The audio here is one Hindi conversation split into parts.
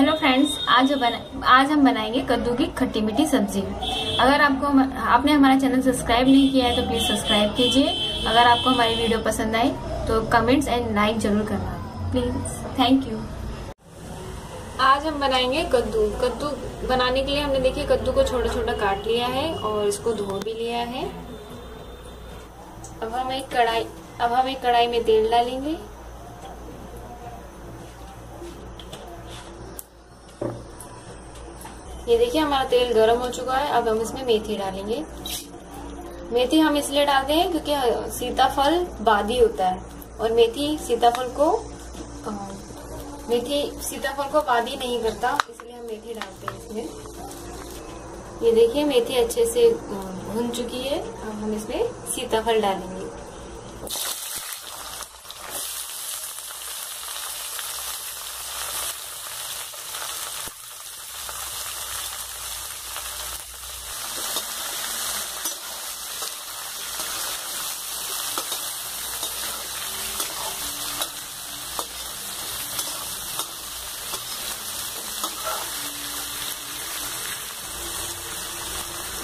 हेलो फ्रेंड्स, आज आज हम बनाएँगे कद्दू की खट्टी मीठी सब्ज़ी। अगर आपको आपने हमारा चैनल सब्सक्राइब नहीं किया है तो प्लीज़ सब्सक्राइब कीजिए। अगर आपको हमारी वीडियो पसंद आए तो कमेंट्स एंड लाइक ज़रूर करना। Please, thank you. आज हम बनाएँगे कद्दू। कद्दू बनाने के लिए हमने देखिए, कद्दू को छोटा छोटा काट लिया है और इसको धो भी लिया है। अब हम एक कढ़ाई, अब हम एक कढ़ाई में तेल डालेंगे। ये देखिए, हमारा तेल गर्म हो चुका है। अब हम इसमें मेथी डालेंगे। मेथी हम इसलिए डालते हैं क्योंकि सीताफल बादी होता है। और मेथी सीताफल को मेथी सीताफल को बादी नहीं करता, इसलिए हम मेथी डालते हैं इसमें। ये देखिए, मेथी अच्छे से भुन चुकी है। अब हम इसमें सीताफल डालेंगे।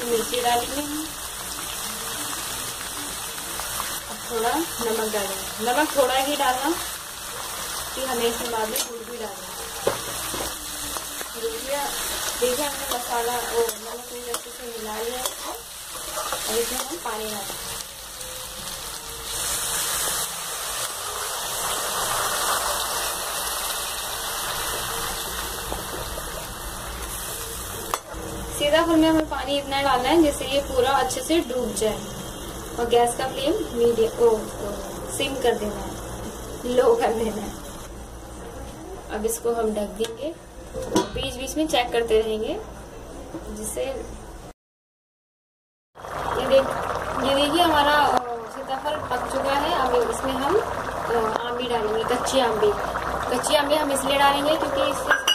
मिर्ची डालेंगे अब थोड़ा नमक डालेंगे। नमक थोड़ा ही डालना, कि हमें इसके बाद में गुड़ भी डालना। देखिए हमने मसाला और नमक से मिला लिया इसको और इसमें हम पानी डालेंगे। सीताफल में हमें पानी इतना डालना है जिससे ये पूरा अच्छे से डूब जाए। और गैस का फ्लेम मीडियम ओ, ओ सिम कर देना है। लो कर देना है। अब इसको हम ढक देंगे। बीच बीच में चेक करते रहेंगे जिससे ये देख ये देखिए हमारा सीताफल पक चुका है। अब इसमें हम आंबी डालेंगे कच्ची आंबी कच्ची आंबी हम इसलिए डालेंगे क्योंकि इससे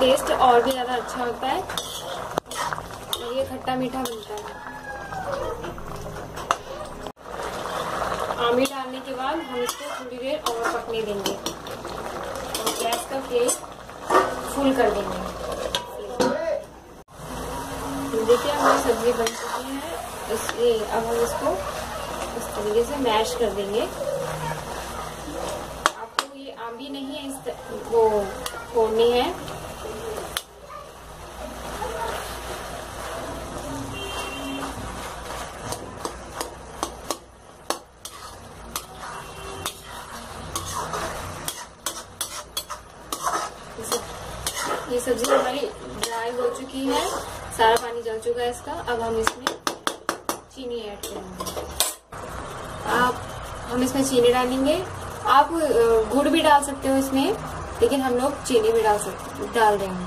टेस्ट और भी ज़्यादा अच्छा होता है। और ये खट्टा मीठा बनता है। आमी डालने के बाद हम इसको थोड़ी देर और पकने देंगे। और गैस का फ्लेम फुल कर देंगे। देखिए, हमारी सब्ज़ी बन चुकी है। इसलिए अब हम इसको इस तरीके से मैश कर देंगे। आपको ये आंबी नहीं है, इस वो फोड़नी है। ये सब्ज़ी हमारी ड्राई हो चुकी है, सारा पानी जल चुका है इसका। अब हम इसमें चीनी ऐड करेंगे। आप, हम इसमें चीनी डालेंगे। आप गुड़ भी डाल सकते हो इसमें, लेकिन हम लोग चीनी भी डाल सकते डाल देंगे।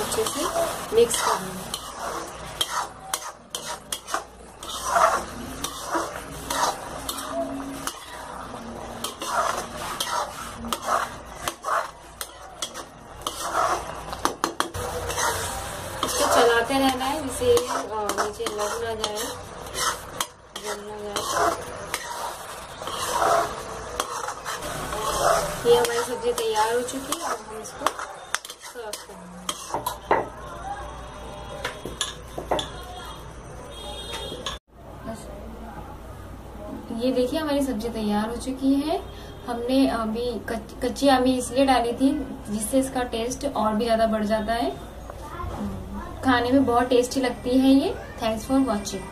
अच्छे से मिक्स कर देंगे चलाते रहना है जिससे नीचे लग ना जाए। जल ना जाए। ये हमारी सब्ज़ी तैयार हो चुकी है, अब हम इसको सर्व करेंगे। ये देखिए, हमारी सब्ज़ी तैयार हो चुकी है। हमने अभी कच्ची आमी इसलिए डाली थी, जिससे इसका टेस्ट और भी ज़्यादा बढ़ जाता है। खाने में बहुत टेस्टी लगती है ये। Thanks for watching